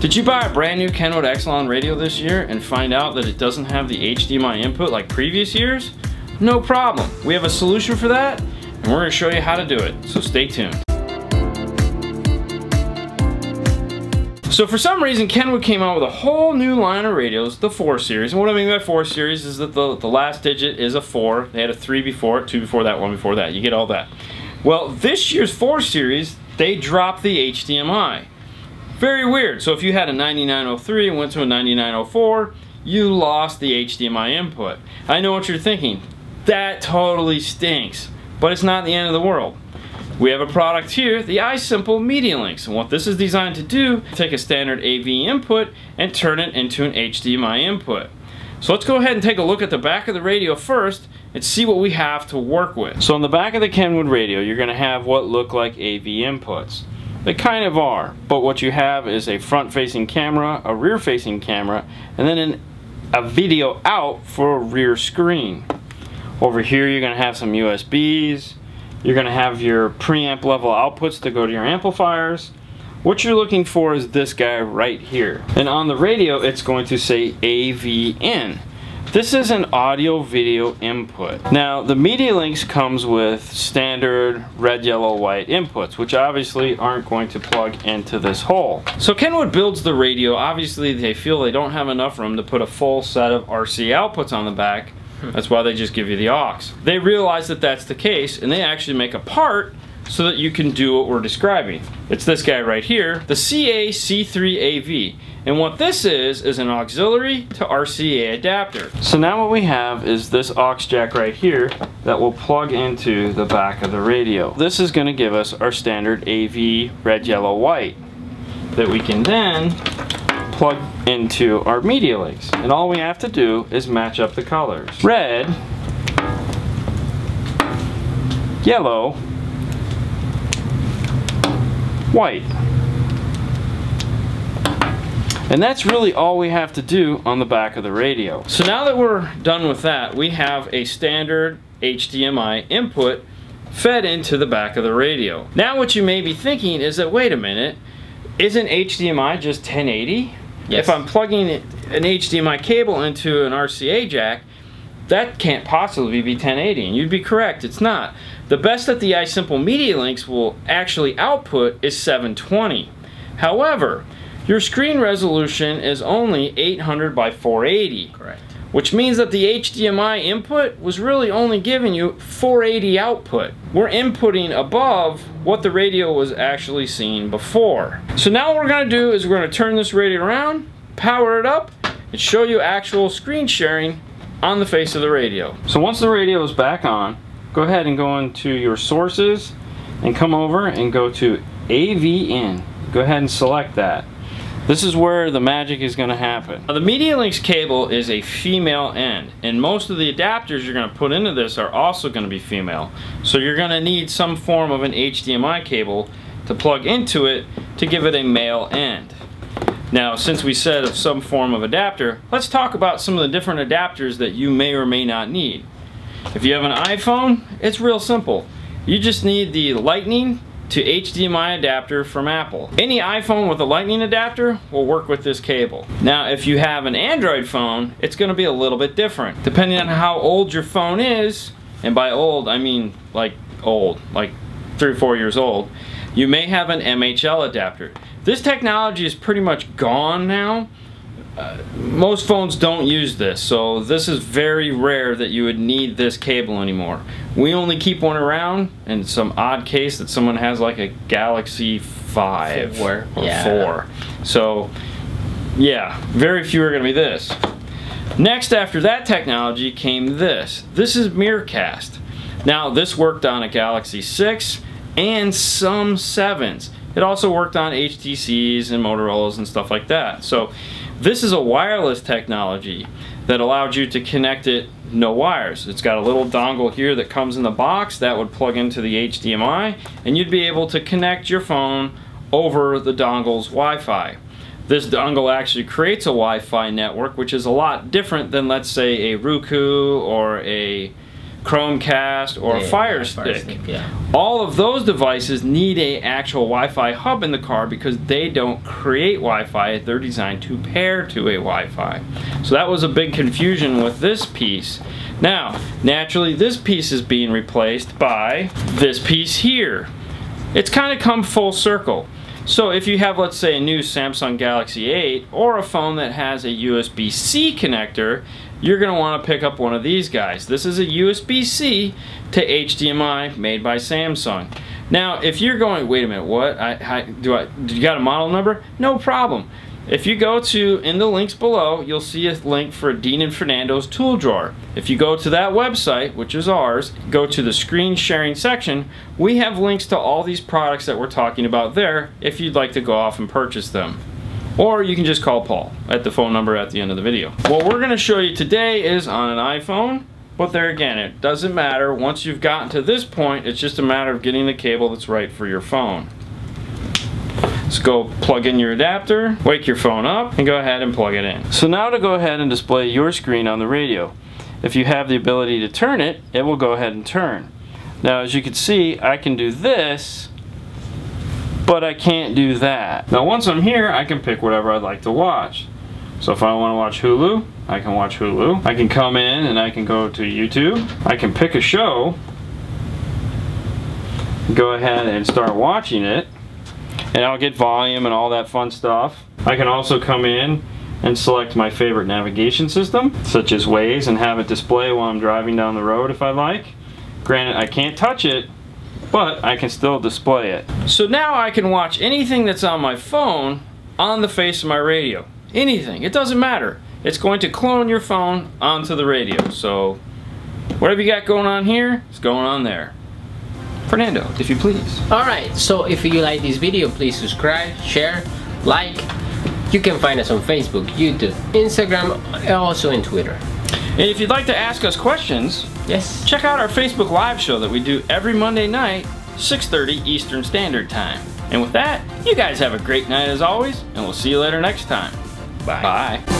Did you buy a brand new Kenwood Excelon radio this year and find out that it doesn't have the HDMI input like previous years? No problem. We have a solution for that and we're going to show you how to do it, so stay tuned. So for some reason, Kenwood came out with a whole new line of radios, the 4 Series. And what I mean by 4 Series is that the, the last digit is a 4. They had a 3 before it, 2 before that, 1 before that. You get all that. Well, this year's 4 Series, they dropped the HDMI. Very weird. So if you had a 9903 and went to a 9904, you lost the HDMI input. I know what you're thinking. That totally stinks. But it's not the end of the world. We have a product here, the iSimple Media Links. And what this is designed to do, take a standard AV input and turn it into an HDMI input. So let's go ahead and take a look at the back of the radio first and see what we have to work with. So on the back of the Kenwood radio, you're gonna have what look like AV inputs. They kind of are, but what you have is a front-facing camera, a rear-facing camera, and then an, a video out for a rear screen. Over here you're gonna have some USBs, you're going to have your preamp level outputs to go to your amplifiers. What you're looking for is this guy right here. And on the radio, it's going to say AV in. This is an audio video input. Now the Media Links comes with standard red, yellow, white inputs, which obviously aren't going to plug into this hole. So Kenwood builds the radio, obviously they feel they don't have enough room to put a full set of RC outputs on the back, hmm. that's why they just give you the aux. They realize that that's the case and they actually make a part so that you can do what we're describing. It's this guy right here, the CA-C3AV. And what this is, is an auxiliary to RCA adapter. So now what we have is this aux jack right here that will plug into the back of the radio. This is gonna give us our standard AV red, yellow, white that we can then plug into our media links. And all we have to do is match up the colors. Red, yellow, white. And that's really all we have to do on the back of the radio. So now that we're done with that, we have a standard HDMI input fed into the back of the radio. Now what you may be thinking is that, wait a minute, isn't HDMI just 1080? Yes. If I'm plugging an HDMI cable into an RCA jack, that can't possibly be 1080, and you'd be correct, it's not. The best that the iSimple Media Links will actually output is 720. However, your screen resolution is only 800 by 480. Correct. Which means that the HDMI input was really only giving you 480 output. We're inputting above what the radio was actually seeing before. So now what we're gonna do is we're gonna turn this radio around, power it up, and show you actual screen sharing on the face of the radio. So once the radio is back on, go ahead and go into your sources and come over and go to AV in. Go ahead and select that. This is where the magic is going to happen. Now, the Media Links cable is a female end, and most of the adapters you're going to put into this are also going to be female. So you're going to need some form of an HDMI cable to plug into it to give it a male end. Now, since we said of some form of adapter, let's talk about some of the different adapters that you may or may not need. If you have an iPhone, it's real simple. You just need the lightning to HDMI adapter from Apple. Any iPhone with a lightning adapter will work with this cable. Now if you have an Android phone, it's going to be a little bit different. Depending on how old your phone is, and by old I mean like old, like three or four years old, you may have an MHL adapter. This technology is pretty much gone now. Uh, most phones don't use this, so this is very rare that you would need this cable anymore. We only keep one around in some odd case that someone has like a Galaxy 5 four. or yeah. 4. So, yeah, very few are going to be this. Next after that technology came this. This is Miracast. Now, this worked on a Galaxy 6 and some 7s. It also worked on HTCs and Motorola's and stuff like that. So, this is a wireless technology that allowed you to connect it no wires. It's got a little dongle here that comes in the box that would plug into the HDMI and you'd be able to connect your phone over the dongle's Wi-Fi. This dongle actually creates a Wi-Fi network which is a lot different than let's say a Roku or a Chromecast or Yeah, Fire Stick. Stick, yeah. All of those devices need a actual Wi-Fi hub in the car because they don't create Wi-Fi. They're designed to pair to a Wi-Fi. So that was a big confusion with this piece. Now, naturally, this piece is being replaced by this piece here. It's kind of come full circle. So if you have, let's say, a new Samsung Galaxy 8 or a phone that has a USB-C connector, you're going to want to pick up one of these guys. This is a USB-C to HDMI made by Samsung. Now, if you're going, wait a minute, what? I, I, do I? Do you got a model number? No problem. If you go to, in the links below, you'll see a link for Dean and Fernando's tool drawer. If you go to that website, which is ours, go to the screen sharing section, we have links to all these products that we're talking about there if you'd like to go off and purchase them. Or you can just call Paul at the phone number at the end of the video. What we're going to show you today is on an iPhone, but there again, it doesn't matter. Once you've gotten to this point, it's just a matter of getting the cable that's right for your phone. Let's go plug in your adapter, wake your phone up, and go ahead and plug it in. So now to go ahead and display your screen on the radio. If you have the ability to turn it, it will go ahead and turn. Now as you can see, I can do this, but I can't do that. Now once I'm here, I can pick whatever I'd like to watch. So if I want to watch Hulu, I can watch Hulu. I can come in and I can go to YouTube. I can pick a show, go ahead and start watching it and I'll get volume and all that fun stuff. I can also come in and select my favorite navigation system, such as Waze, and have it display while I'm driving down the road if I like. Granted, I can't touch it, but I can still display it. So now I can watch anything that's on my phone on the face of my radio. Anything, it doesn't matter. It's going to clone your phone onto the radio. So whatever you got going on here, it's going on there. Fernando, if you please. Alright, so if you like this video, please subscribe, share, like. You can find us on Facebook, YouTube, Instagram, and also in Twitter. And if you'd like to ask us questions, Yes. check out our Facebook Live show that we do every Monday night, 6.30 Eastern Standard Time. And with that, you guys have a great night as always, and we'll see you later next time. Bye. Bye.